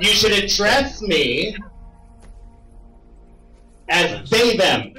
You should address me as they them.